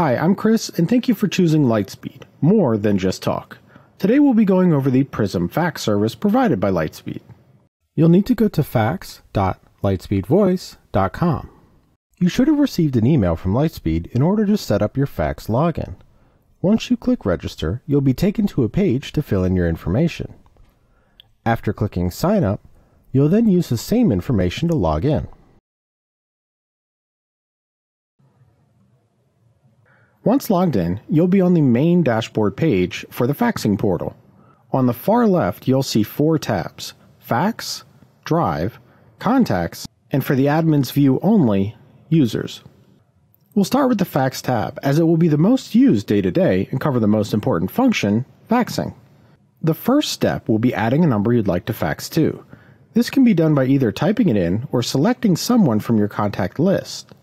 Hi, I'm Chris, and thank you for choosing Lightspeed, more than just talk. Today we'll be going over the Prism fax service provided by Lightspeed. You'll need to go to fax.lightspeedvoice.com. You should have received an email from Lightspeed in order to set up your fax login. Once you click register, you'll be taken to a page to fill in your information. After clicking sign up, you'll then use the same information to log in. Once logged in, you'll be on the main dashboard page for the faxing portal. On the far left, you'll see four tabs Fax, Drive, Contacts, and for the admin's view only, Users. We'll start with the Fax tab, as it will be the most used day to day and cover the most important function faxing. The first step will be adding a number you'd like to fax to. This can be done by either typing it in or selecting someone from your contact list.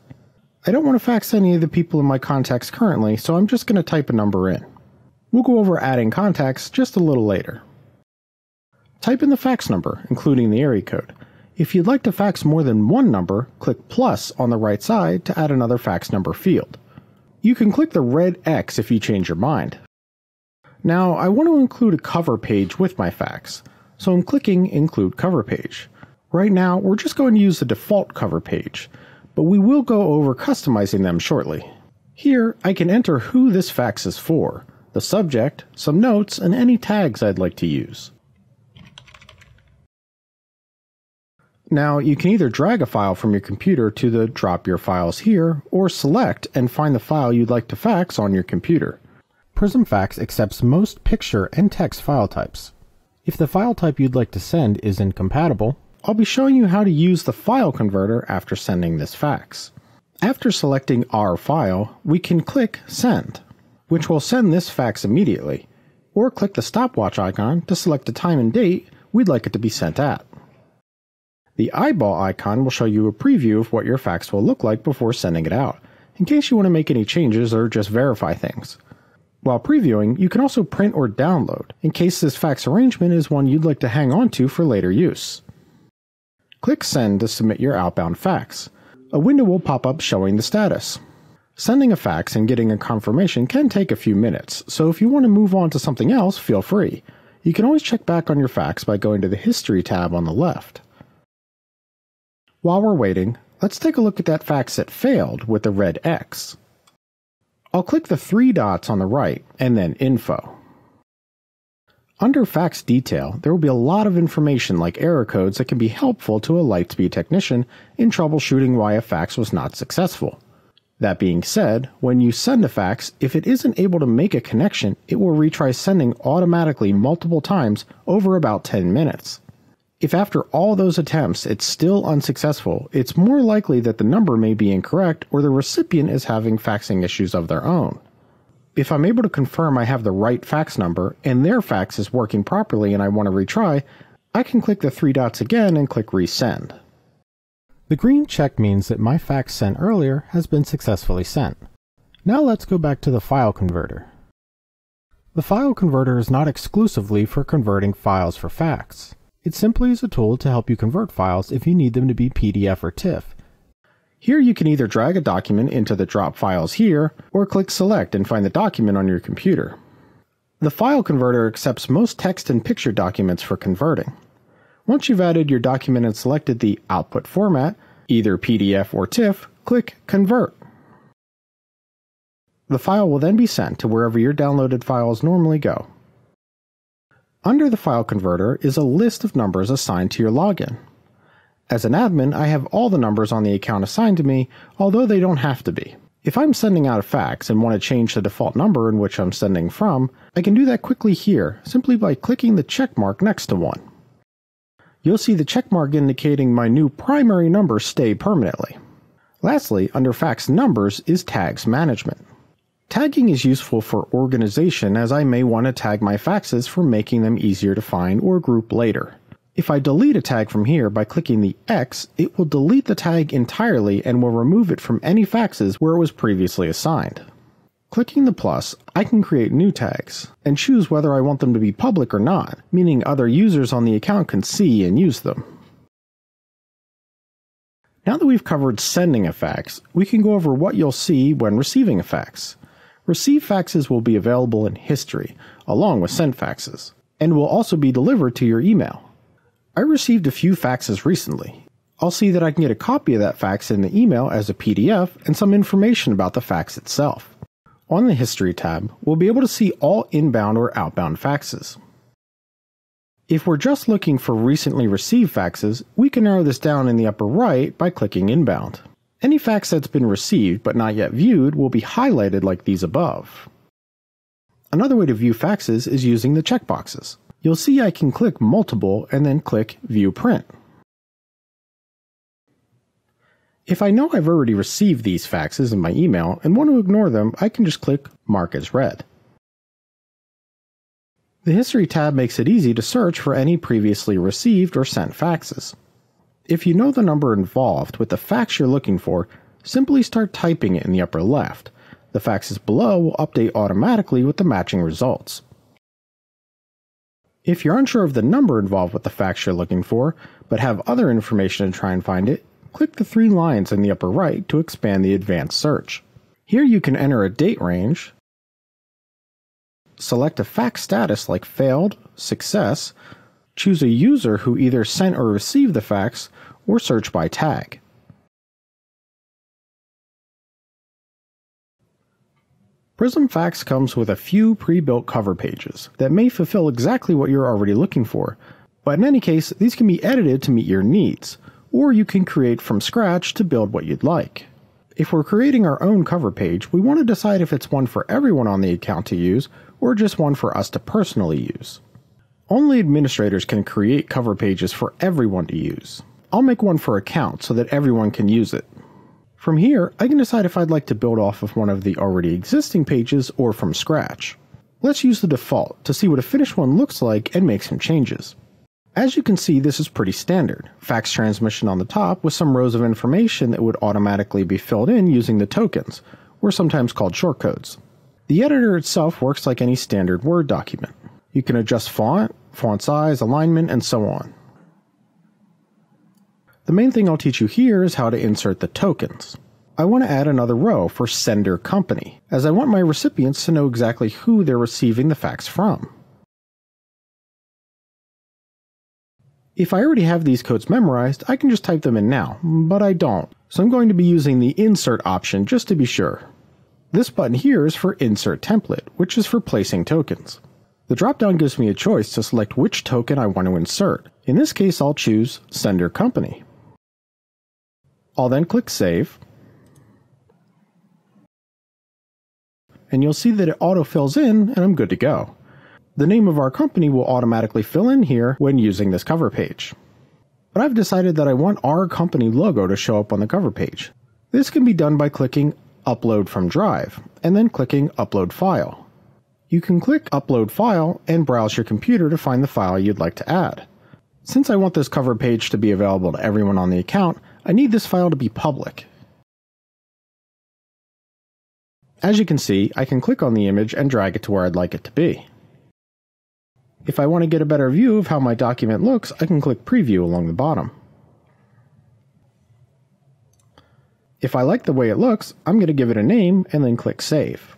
I don't want to fax any of the people in my contacts currently, so I'm just going to type a number in. We'll go over adding contacts just a little later. Type in the fax number, including the area code. If you'd like to fax more than one number, click plus on the right side to add another fax number field. You can click the red X if you change your mind. Now, I want to include a cover page with my fax, so I'm clicking Include Cover Page. Right now, we're just going to use the default cover page, but we will go over customizing them shortly. Here, I can enter who this fax is for, the subject, some notes, and any tags I'd like to use. Now, you can either drag a file from your computer to the Drop Your Files Here, or select and find the file you'd like to fax on your computer. Prism Fax accepts most picture and text file types. If the file type you'd like to send is incompatible, I'll be showing you how to use the file converter after sending this fax. After selecting our file, we can click Send, which will send this fax immediately, or click the stopwatch icon to select the time and date we'd like it to be sent at. The eyeball icon will show you a preview of what your fax will look like before sending it out, in case you want to make any changes or just verify things. While previewing, you can also print or download, in case this fax arrangement is one you'd like to hang on to for later use. Click Send to submit your outbound fax. A window will pop up showing the status. Sending a fax and getting a confirmation can take a few minutes, so if you want to move on to something else, feel free. You can always check back on your fax by going to the History tab on the left. While we're waiting, let's take a look at that fax that failed with the red X. I'll click the three dots on the right and then Info. Under fax detail, there will be a lot of information like error codes that can be helpful to a Lightspeed technician in troubleshooting why a fax was not successful. That being said, when you send a fax, if it isn't able to make a connection, it will retry sending automatically multiple times over about 10 minutes. If after all those attempts it's still unsuccessful, it's more likely that the number may be incorrect or the recipient is having faxing issues of their own. If I'm able to confirm I have the right fax number and their fax is working properly and I want to retry, I can click the three dots again and click resend. The green check means that my fax sent earlier has been successfully sent. Now let's go back to the file converter. The file converter is not exclusively for converting files for fax. It simply is a tool to help you convert files if you need them to be PDF or TIFF, here you can either drag a document into the drop files here, or click select and find the document on your computer. The file converter accepts most text and picture documents for converting. Once you've added your document and selected the output format, either PDF or TIFF, click Convert. The file will then be sent to wherever your downloaded files normally go. Under the file converter is a list of numbers assigned to your login. As an admin, I have all the numbers on the account assigned to me, although they don't have to be. If I'm sending out a fax and want to change the default number in which I'm sending from, I can do that quickly here, simply by clicking the check mark next to one. You'll see the check mark indicating my new primary number stay permanently. Lastly, under fax numbers is tags management. Tagging is useful for organization as I may want to tag my faxes for making them easier to find or group later. If I delete a tag from here by clicking the X, it will delete the tag entirely and will remove it from any faxes where it was previously assigned. Clicking the plus, I can create new tags and choose whether I want them to be public or not, meaning other users on the account can see and use them. Now that we've covered sending a fax, we can go over what you'll see when receiving a fax. Received faxes will be available in history, along with sent faxes, and will also be delivered to your email. I received a few faxes recently. I'll see that I can get a copy of that fax in the email as a PDF and some information about the fax itself. On the History tab, we'll be able to see all inbound or outbound faxes. If we're just looking for recently received faxes, we can narrow this down in the upper right by clicking Inbound. Any fax that's been received but not yet viewed will be highlighted like these above. Another way to view faxes is using the checkboxes. You'll see I can click multiple and then click View Print. If I know I've already received these faxes in my email and want to ignore them, I can just click Mark as Read. The History tab makes it easy to search for any previously received or sent faxes. If you know the number involved with the fax you're looking for, simply start typing it in the upper left. The faxes below will update automatically with the matching results. If you're unsure of the number involved with the fax you're looking for, but have other information to try and find it, click the three lines in the upper right to expand the advanced search. Here you can enter a date range, select a fax status like failed, success, choose a user who either sent or received the fax, or search by tag. Prism Fax comes with a few pre-built cover pages that may fulfill exactly what you're already looking for, but in any case, these can be edited to meet your needs, or you can create from scratch to build what you'd like. If we're creating our own cover page, we want to decide if it's one for everyone on the account to use or just one for us to personally use. Only administrators can create cover pages for everyone to use. I'll make one for account so that everyone can use it. From here, I can decide if I'd like to build off of one of the already existing pages or from scratch. Let's use the default to see what a finished one looks like and make some changes. As you can see, this is pretty standard. Fax transmission on the top with some rows of information that would automatically be filled in using the tokens, or sometimes called shortcodes. The editor itself works like any standard Word document. You can adjust font, font size, alignment, and so on. The main thing I'll teach you here is how to insert the tokens. I want to add another row for sender company, as I want my recipients to know exactly who they're receiving the fax from. If I already have these codes memorized, I can just type them in now, but I don't, so I'm going to be using the insert option just to be sure. This button here is for Insert Template, which is for placing tokens. The dropdown gives me a choice to select which token I want to insert. In this case, I'll choose Sender Company. I'll then click Save. And you'll see that it auto-fills in and I'm good to go. The name of our company will automatically fill in here when using this cover page. But I've decided that I want our company logo to show up on the cover page. This can be done by clicking Upload from Drive, and then clicking Upload File. You can click Upload File and browse your computer to find the file you'd like to add. Since I want this cover page to be available to everyone on the account, I need this file to be public. As you can see, I can click on the image and drag it to where I'd like it to be. If I want to get a better view of how my document looks, I can click Preview along the bottom. If I like the way it looks, I'm going to give it a name and then click Save.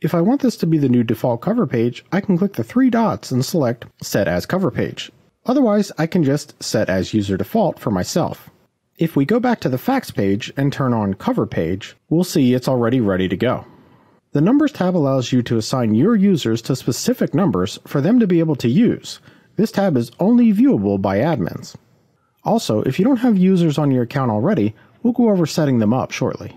If I want this to be the new default cover page, I can click the three dots and select Set as Cover Page. Otherwise, I can just set as user default for myself. If we go back to the fax page and turn on Cover Page, we'll see it's already ready to go. The Numbers tab allows you to assign your users to specific numbers for them to be able to use. This tab is only viewable by admins. Also, if you don't have users on your account already, we'll go over setting them up shortly.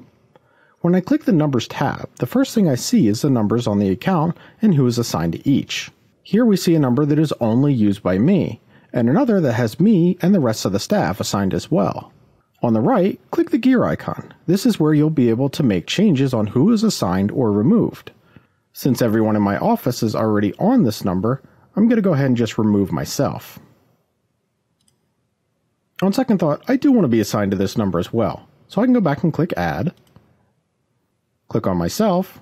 When I click the Numbers tab, the first thing I see is the numbers on the account and who is assigned to each. Here we see a number that is only used by me, and another that has me and the rest of the staff assigned as well. On the right, click the gear icon. This is where you'll be able to make changes on who is assigned or removed. Since everyone in my office is already on this number, I'm going to go ahead and just remove myself. On second thought, I do want to be assigned to this number as well. So I can go back and click Add, click on myself,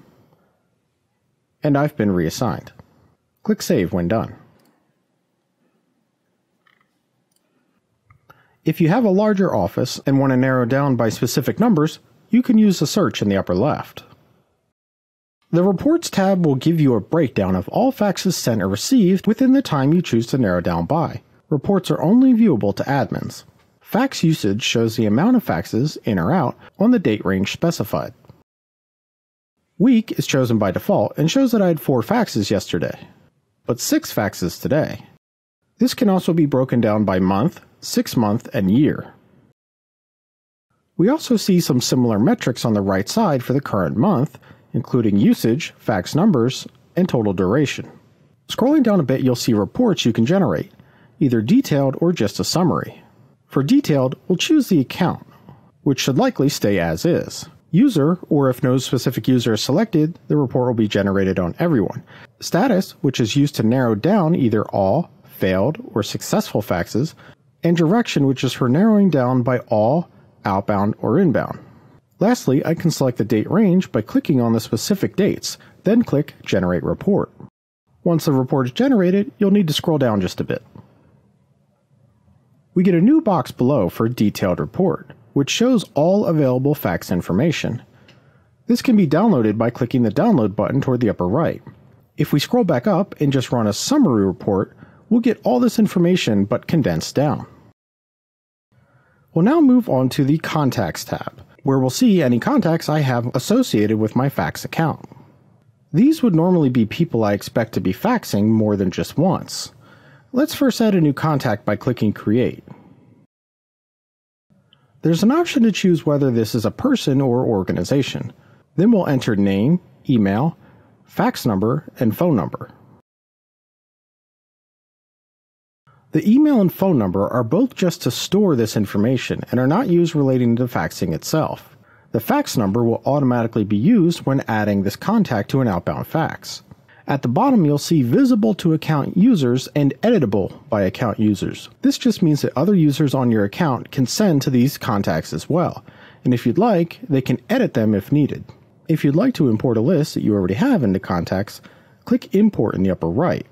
and I've been reassigned. Click Save when done. If you have a larger office and want to narrow down by specific numbers, you can use the search in the upper left. The Reports tab will give you a breakdown of all faxes sent or received within the time you choose to narrow down by. Reports are only viewable to admins. Fax usage shows the amount of faxes, in or out, on the date range specified. Week is chosen by default and shows that I had 4 faxes yesterday, but 6 faxes today. This can also be broken down by month, 6 month, and year. We also see some similar metrics on the right side for the current month, including usage, fax numbers, and total duration. Scrolling down a bit, you'll see reports you can generate, either detailed or just a summary. For detailed, we'll choose the account, which should likely stay as is. User, or if no specific user is selected, the report will be generated on everyone. Status, which is used to narrow down either all, failed, or successful faxes, and direction, which is for narrowing down by all, outbound, or inbound. Lastly, I can select the date range by clicking on the specific dates, then click Generate Report. Once the report is generated, you'll need to scroll down just a bit we get a new box below for detailed report, which shows all available fax information. This can be downloaded by clicking the download button toward the upper right. If we scroll back up and just run a summary report, we'll get all this information but condensed down. We'll now move on to the Contacts tab, where we'll see any contacts I have associated with my fax account. These would normally be people I expect to be faxing more than just once. Let's first add a new contact by clicking Create. There's an option to choose whether this is a person or organization. Then we'll enter name, email, fax number, and phone number. The email and phone number are both just to store this information and are not used relating to faxing itself. The fax number will automatically be used when adding this contact to an outbound fax. At the bottom, you'll see visible to account users and editable by account users. This just means that other users on your account can send to these contacts as well. And if you'd like, they can edit them if needed. If you'd like to import a list that you already have into contacts, click Import in the upper right.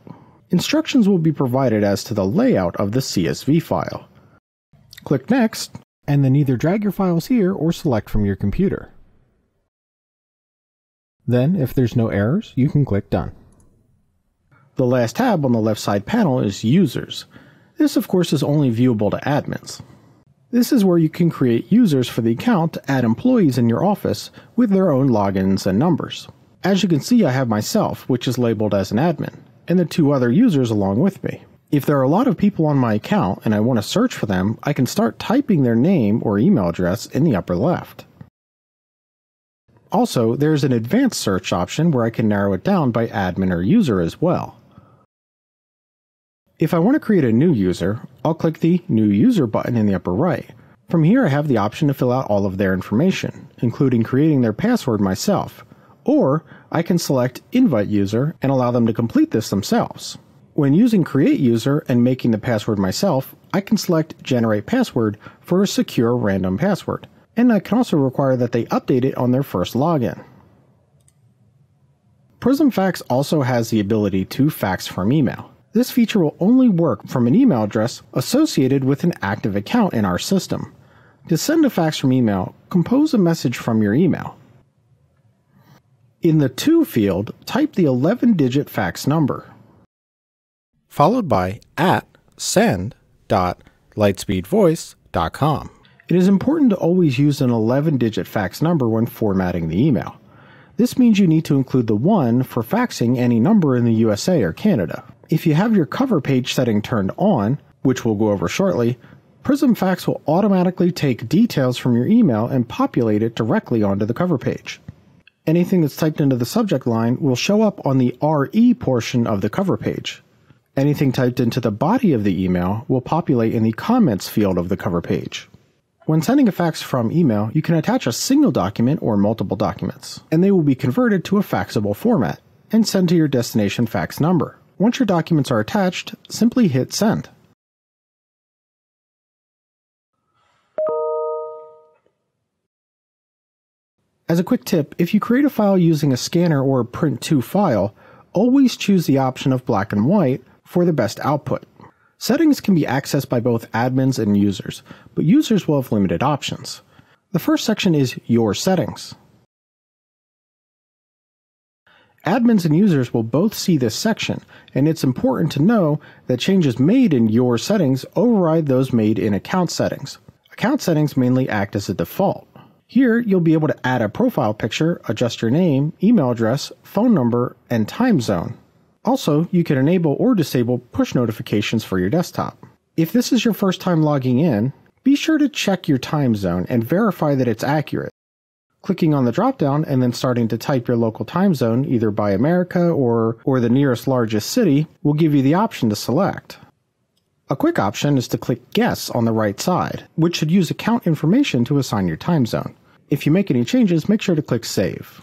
Instructions will be provided as to the layout of the CSV file. Click Next, and then either drag your files here or select from your computer. Then, if there's no errors, you can click Done. The last tab on the left side panel is Users. This, of course, is only viewable to admins. This is where you can create users for the account to add employees in your office with their own logins and numbers. As you can see, I have myself, which is labeled as an admin, and the two other users along with me. If there are a lot of people on my account and I want to search for them, I can start typing their name or email address in the upper left. Also, there's an advanced search option where I can narrow it down by admin or user as well. If I want to create a new user, I'll click the New User button in the upper right. From here I have the option to fill out all of their information, including creating their password myself, or I can select Invite User and allow them to complete this themselves. When using Create User and making the password myself, I can select Generate Password for a secure random password and I can also require that they update it on their first login. PrismFax also has the ability to fax from email. This feature will only work from an email address associated with an active account in our system. To send a fax from email, compose a message from your email. In the To field, type the 11 digit fax number, followed by at send.lightspeedvoice.com. It is important to always use an 11 digit fax number when formatting the email. This means you need to include the 1 for faxing any number in the USA or Canada. If you have your cover page setting turned on, which we'll go over shortly, Prism Fax will automatically take details from your email and populate it directly onto the cover page. Anything that's typed into the subject line will show up on the RE portion of the cover page. Anything typed into the body of the email will populate in the comments field of the cover page. When sending a fax from email, you can attach a single document or multiple documents, and they will be converted to a faxable format and sent to your destination fax number. Once your documents are attached, simply hit send. As a quick tip, if you create a file using a scanner or a print to file, always choose the option of black and white for the best output. Settings can be accessed by both admins and users, but users will have limited options. The first section is Your Settings. Admins and users will both see this section, and it's important to know that changes made in your settings override those made in account settings. Account settings mainly act as a default. Here, you'll be able to add a profile picture, adjust your name, email address, phone number, and time zone. Also, you can enable or disable push notifications for your desktop. If this is your first time logging in, be sure to check your time zone and verify that it's accurate. Clicking on the dropdown and then starting to type your local time zone, either by America or, or the nearest largest city, will give you the option to select. A quick option is to click Guess on the right side, which should use account information to assign your time zone. If you make any changes, make sure to click Save.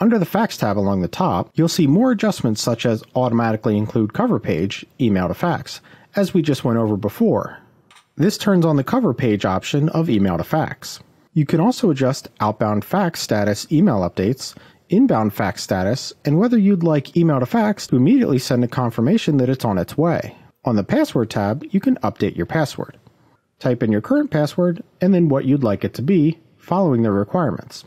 Under the Fax tab along the top, you'll see more adjustments such as automatically include cover page, email to fax, as we just went over before. This turns on the cover page option of email to fax. You can also adjust outbound fax status email updates, inbound fax status, and whether you'd like email to fax to immediately send a confirmation that it's on its way. On the Password tab, you can update your password. Type in your current password and then what you'd like it to be, following the requirements.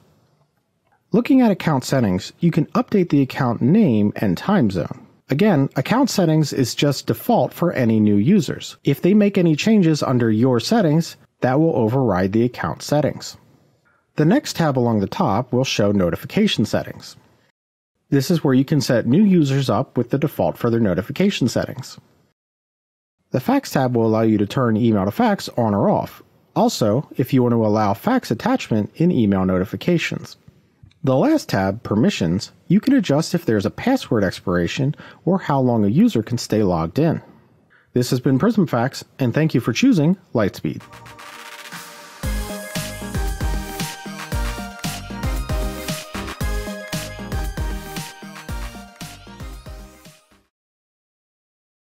Looking at account settings, you can update the account name and time zone. Again, account settings is just default for any new users. If they make any changes under your settings, that will override the account settings. The next tab along the top will show notification settings. This is where you can set new users up with the default for their notification settings. The Fax tab will allow you to turn email to fax on or off. Also, if you want to allow fax attachment in email notifications. The last tab, Permissions, you can adjust if there's a password expiration or how long a user can stay logged in. This has been PrismFax, and thank you for choosing Lightspeed.